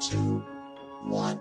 two, one.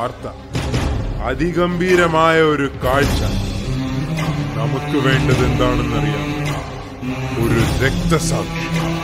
വാർത്ത. അതിഗംഭീരമായ ഒരു കാഴ്ച. നമുക്ക് വേണ്ടത് എന്താണെന്നറിയാം. ഒരു രക്തസാക്ഷി.